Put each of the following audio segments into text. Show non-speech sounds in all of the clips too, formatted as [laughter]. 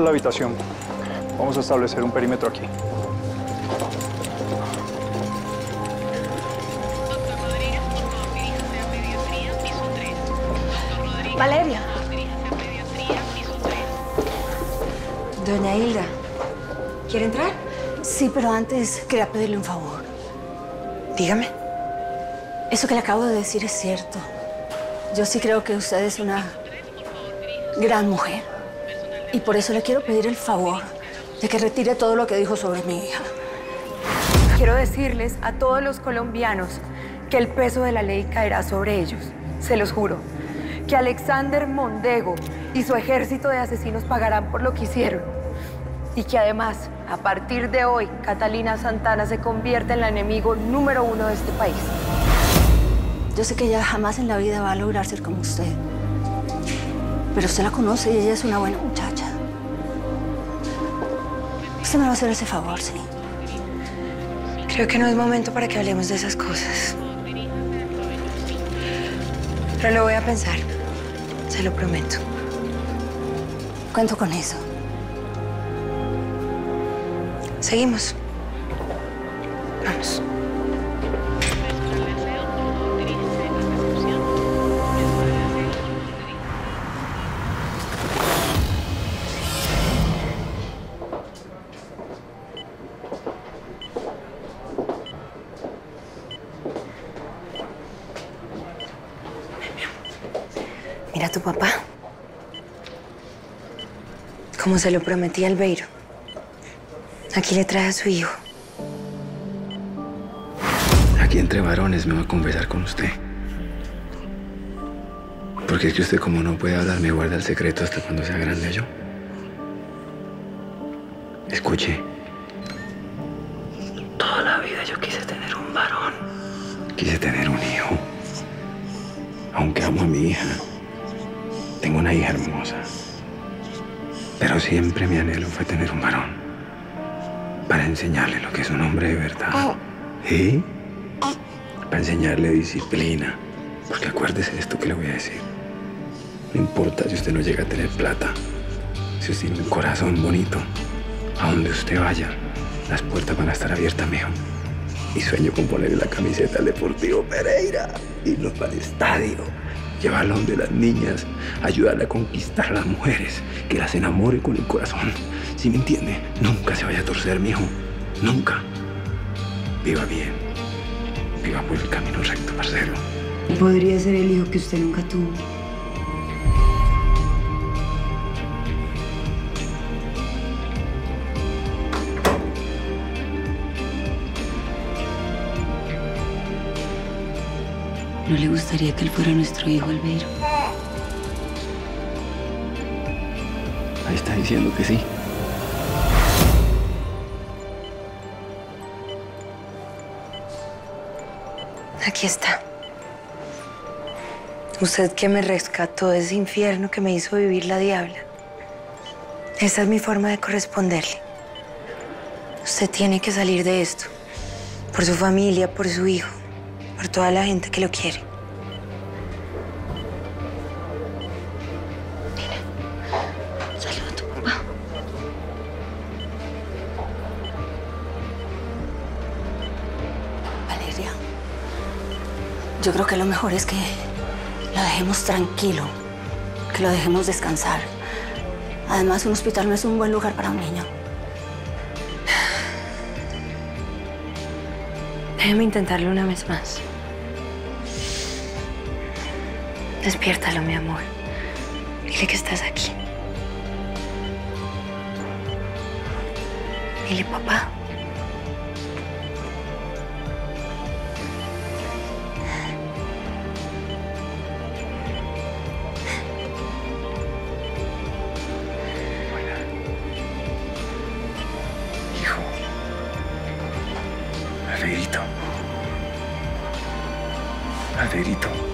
es la habitación. Vamos a establecer un perímetro aquí. Valeria. Doña Hilda, ¿quiere entrar? Sí, pero antes quería pedirle un favor. Dígame. Eso que le acabo de decir es cierto. Yo sí creo que usted es una gran mujer. Y por eso le quiero pedir el favor de que retire todo lo que dijo sobre mi hija. Quiero decirles a todos los colombianos que el peso de la ley caerá sobre ellos. Se los juro. Que Alexander Mondego y su ejército de asesinos pagarán por lo que hicieron. Y que además, a partir de hoy, Catalina Santana se convierte en la enemigo número uno de este país. Yo sé que ella jamás en la vida va a lograr ser como usted. Pero usted la conoce y ella es una buena muchacha. Usted me va a hacer ese favor, sí. Creo que no es momento para que hablemos de esas cosas. Pero lo voy a pensar. Se lo prometo. Cuento con eso. Seguimos. Vamos. Como se lo prometí a Albeiro. Aquí le trae a su hijo. Aquí entre varones me va a confesar con usted. Porque es que usted como no puede hablar, me guarda el secreto hasta cuando sea grande yo. Escuche. Toda la vida yo quise tener un varón. Quise tener un hijo. Aunque amo a mi hija. Tengo una hija hermosa. Pero siempre mi anhelo fue tener un varón. Para enseñarle lo que es un hombre de verdad. ¿Sí? Para enseñarle disciplina. Porque acuérdese de esto que le voy a decir. No importa si usted no llega a tener plata. Si usted tiene un corazón bonito. A donde usted vaya, las puertas van a estar abiertas, mijo. Y sueño con ponerle la camiseta al Deportivo Pereira. Irnos para el estadio. Llevarla donde las niñas. Ayudarle a conquistar a las mujeres. Que las enamore con el corazón. ¿Sí me entiende? Nunca se vaya a torcer, mijo. Nunca. Viva bien. Viva por el camino recto, parcero. Podría ser el hijo que usted nunca tuvo. ¿No le gustaría que él fuera nuestro hijo, Albeiro? Ahí está diciendo que sí. Aquí está. Usted que me rescató de ese infierno que me hizo vivir la diabla. Esa es mi forma de corresponderle. Usted tiene que salir de esto. Por su familia, por su hijo, por toda la gente que lo quiere. Mira, saluda a tu papá. Valeria, yo creo que lo mejor es que lo dejemos tranquilo, que lo dejemos descansar. Además, un hospital no es un buen lugar para un niño. Déjeme intentarlo una vez más. Despiértalo, mi amor. Dile que estás aquí. Dile, papá. Hijo. Alberito. Alberito.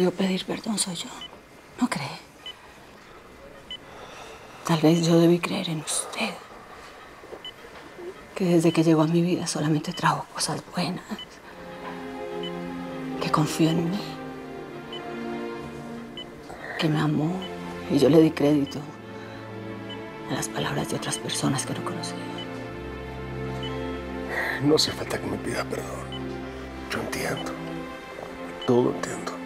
Debió pedir perdón soy yo. ¿No cree? Tal vez yo debí creer en usted. Que desde que llegó a mi vida solamente trajo cosas buenas. Que confió en mí. Que me amó. Y yo le di crédito a las palabras de otras personas que no conocía. No hace falta que me pida perdón. Yo entiendo. Todo entiendo.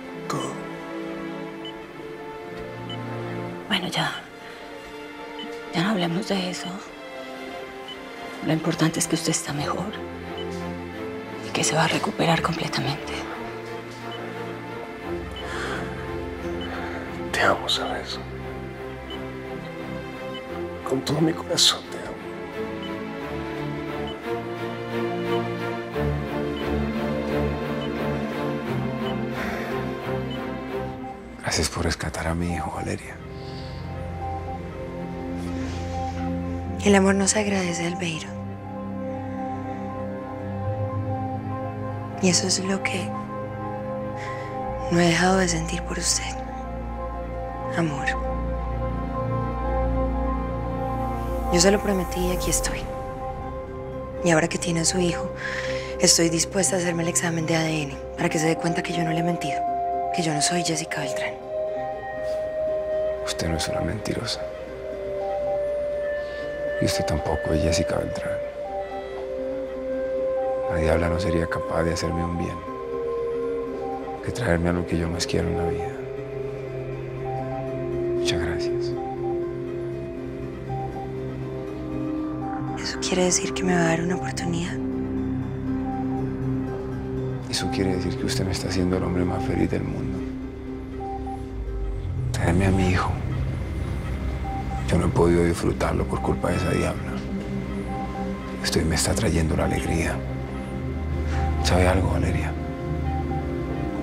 Bueno, ya. Ya no hablemos de eso. Lo importante es que usted está mejor. Y que se va a recuperar completamente. Te amo, ¿sabes? Con todo mi corazón te Gracias por rescatar a mi hijo, Valeria. El amor no se agradece, Albeiro. Y eso es lo que no he dejado de sentir por usted. Amor. Yo se lo prometí y aquí estoy. Y ahora que tiene a su hijo, estoy dispuesta a hacerme el examen de ADN para que se dé cuenta que yo no le he mentido, que yo no soy Jessica Beltrán. Usted no es una mentirosa. Y usted tampoco es Jessica Beltrán. La diabla no sería capaz de hacerme un bien, de traerme a lo que yo más quiero en la vida. Muchas gracias. ¿Eso quiere decir que me va a dar una oportunidad? Eso quiere decir que usted me está haciendo el hombre más feliz del mundo. Traerme a mi hijo. Yo no he podido disfrutarlo por culpa de esa diabla. Esto me está trayendo la alegría. ¿Sabe algo, Valeria?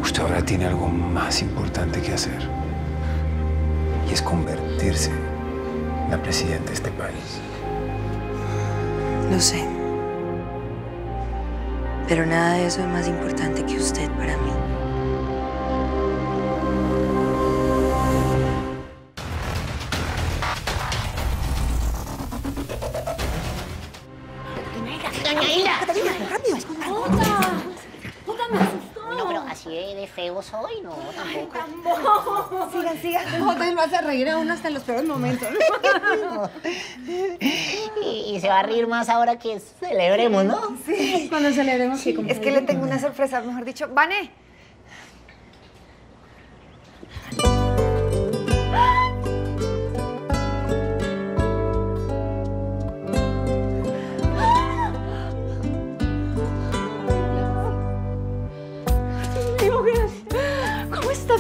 Usted ahora tiene algo más importante que hacer. Y es convertirse en la presidenta de este país. Lo sé. Pero nada de eso es más importante que usted para mí. Soy, no, tampoco. Sigan, sigan. Jota lo hace reír a uno hasta en los peores momentos. [laughs] Y, y se va a reír más ahora que celebremos, ¿no? Sí, cuando celebremos sí, Es que le tengo una sorpresa, mejor dicho. ¡Vane!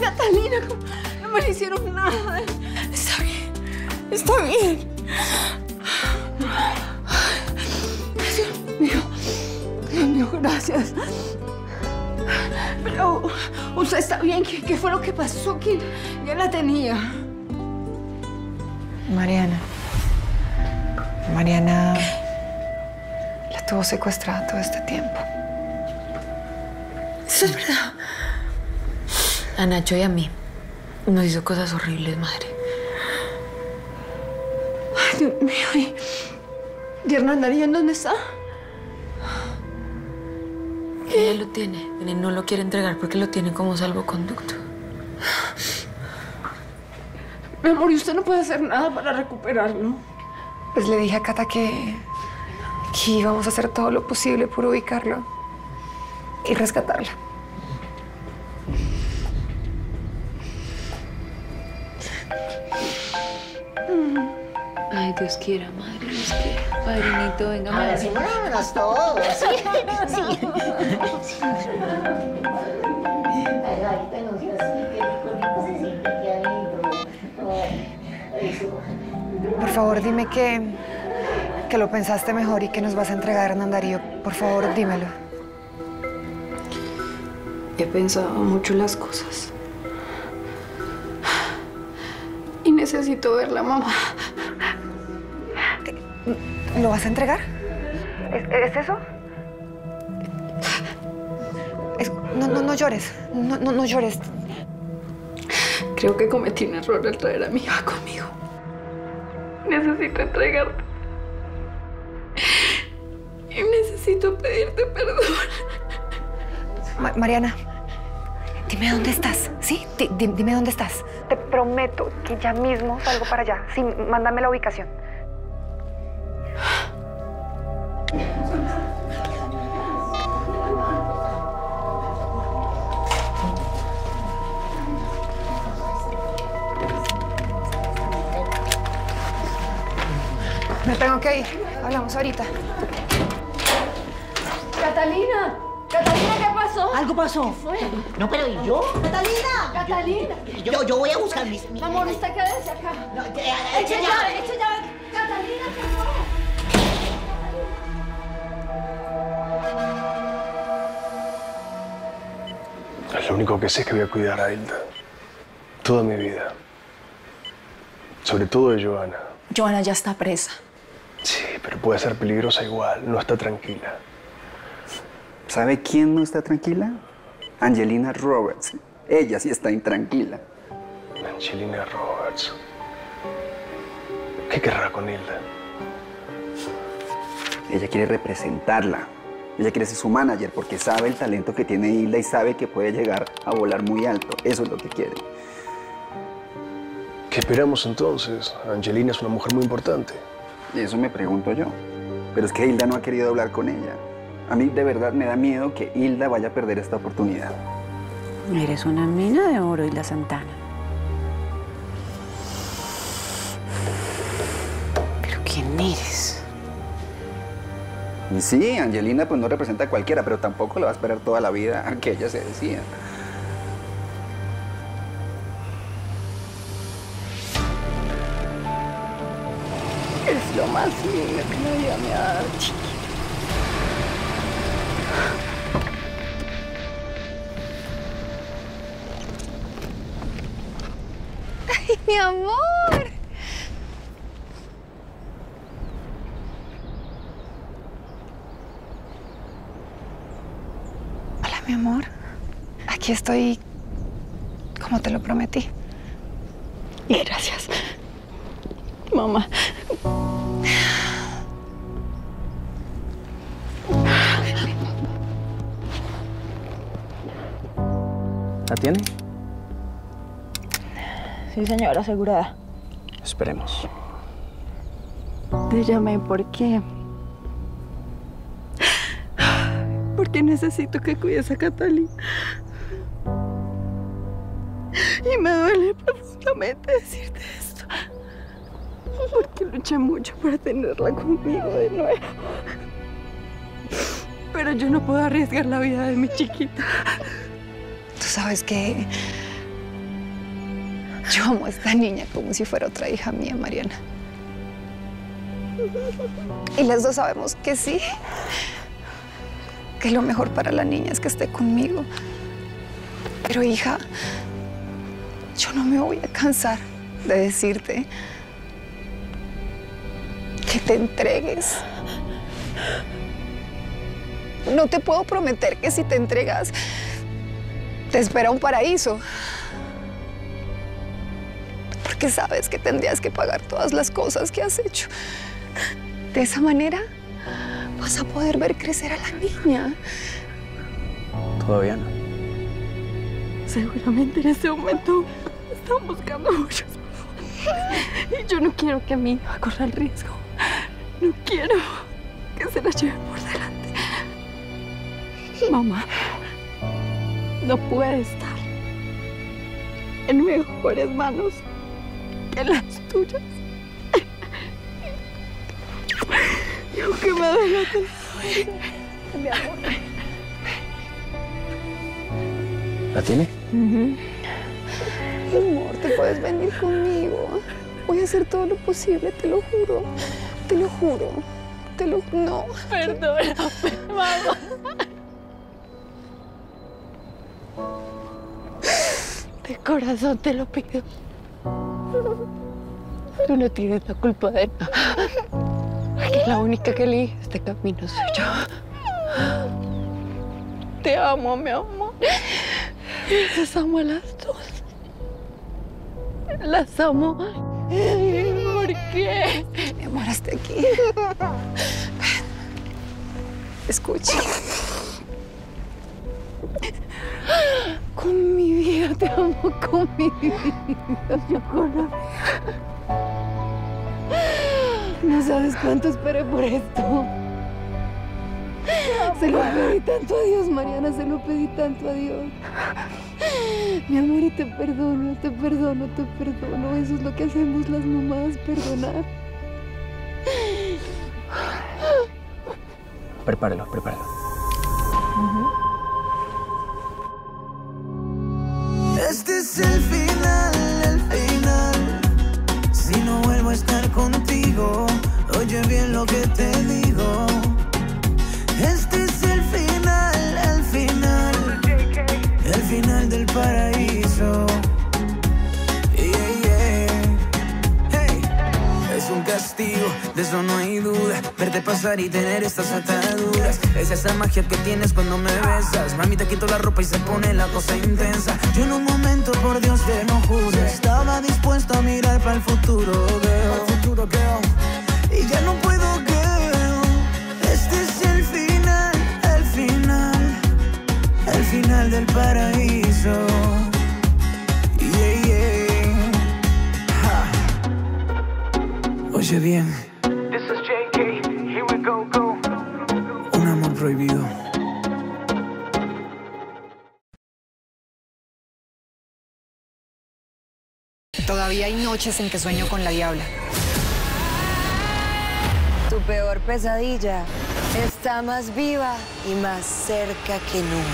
Catalina? ¿Cómo- No me le hicieron nada. Está bien. Está bien. Dios mío. Dios mío, gracias. Pero, ¿usted está bien? ¿Qué, qué fue lo que pasó? ¿Quién ya la tenía? Mariana. Mariana la tuvo secuestrada todo este tiempo. Eso es verdad. A Nacho y a mí. Nos hizo cosas horribles, madre. Ay, Dios mío. ¿Y, ¿Y Hernán Darío dónde está? Ella lo tiene. No lo quiere entregar porque lo tiene como salvoconducto. Mi amor, ¿y usted no puede hacer nada para recuperarlo? Pues le dije a Cata que, que íbamos a hacer todo lo posible por ubicarlo y rescatarla. Ay, Dios quiera, madre, Dios quiera. Padrinito, venga, ver, madre. sí, vámonos todos, [laughs] sí, sí. pero sí. Por favor, dime que, que lo pensaste mejor y que nos vas a entregar a Hernán Darío. Por favor, dímelo. He pensado mucho las cosas. Y necesito verla, mamá. ¿Lo vas a entregar? ¿Es, es eso? Es- no, no, no llores. No, no, no llores. Creo que cometí un error al traer a mi hija conmigo. Necesito entregarte. Y necesito pedirte perdón. Ma- Mariana, dime dónde estás, ¿sí? Di- di- dime dónde estás. Te prometo que ya mismo salgo para allá. Sí, mándame la ubicación. Me tengo que ir. Hablamos ahorita. Catalina, Catalina, ¿qué pasó? ¿Algo pasó? No, pero ¿y yo? Catalina, Catalina. Yo, yo voy a buscar mis... mis- Amor, usted quédese acá. No, eh, Eche eh, llave, eche llave. Catalina, ¿qué pasó? Lo único que sé es que voy a cuidar a Hilda. Toda mi vida. Sobre todo de Joana. Joana ya está presa. Sí, pero puede ser peligrosa igual. No está tranquila. ¿Sabe quién no está tranquila? Angelina Roberts. Ella sí está intranquila. Angelina Roberts. ¿Qué querrá con Hilda? Ella quiere representarla. Ella quiere ser su manager porque sabe el talento que tiene Hilda y sabe que puede llegar a volar muy alto. Eso es lo que quiere. ¿Qué esperamos entonces? Angelina es una mujer muy importante. Eso me pregunto yo. Pero es que Hilda no ha querido hablar con ella. A mí de verdad me da miedo que Hilda vaya a perder esta oportunidad. Eres una mina de oro, Hilda Santana. ¿Pero quién eres? Y sí, Angelina pues no representa a cualquiera, pero tampoco le va a esperar toda la vida a [laughs] que ella se decida. Lo más lindo que la vida me ha dado, chiquita. ¡Ay, mi amor! Hola, mi amor. Aquí estoy como te lo prometí. Y gracias. Mamá. ¿La tiene? Sí, señora, asegurada. Esperemos. Te llamé porque... Porque necesito que cuides a Catalina. Y me duele profundamente decirte esto. Porque luché mucho para tenerla conmigo de nuevo. Pero yo no puedo arriesgar la vida de mi chiquita. Sabes que yo amo a esta niña como si fuera otra hija mía, Mariana. Y las dos sabemos que sí, que lo mejor para la niña es que esté conmigo. Pero hija, yo no me voy a cansar de decirte que te entregues. No te puedo prometer que si te entregas, te espera un paraíso. Porque sabes que tendrías que pagar todas las cosas que has hecho. De esa manera vas a poder ver crecer a la niña. Todavía no. Seguramente en este momento están buscando muchos. Y yo no quiero que mi hija corra el riesgo. No quiero que se la lleven por delante. Mamá, no puede estar en mejores manos que las tuyas. Y aunque me doy. Mi amor. ¿La tiene? Amor, te puedes venir conmigo. Voy a hacer todo lo posible, te lo juro. Te lo juro. Te lo no. Perdóname, mamá. Corazón te lo pido. Tú no tienes la culpa de nada. Aquí la única que elige este camino soy yo. Te amo, mi amor. Las amo a las dos. Las amo. ¿Por qué? Mi amor, hasta aquí. Escucha. Con [laughs] te amo con mi vida. No sabes cuánto esperé por esto. Se lo pedí tanto a Dios, Mariana, se lo pedí tanto a Dios. Mi amor, y te perdono, te perdono, te perdono. Eso es lo que hacemos las mamás, perdonar. Prepáralo, prepáralo. Es el final, el final. Si no vuelvo a estar contigo, oye bien lo que te digo. Verte pasar y tener estas ataduras. Es esa magia que tienes cuando me besas. Mami, te quito la ropa y se pone la cosa intensa. Yo en un momento, por Dios, te lo juro. Estaba dispuesto a mirar para el futuro, girl. futuro, girl. Y ya no puedo, girl. Este es el final, el final. El final del paraíso. Yeah, yeah. Oye bien. Todavía hay noches en que sueño con la diabla. Tu peor pesadilla está más viva y más cerca que nunca.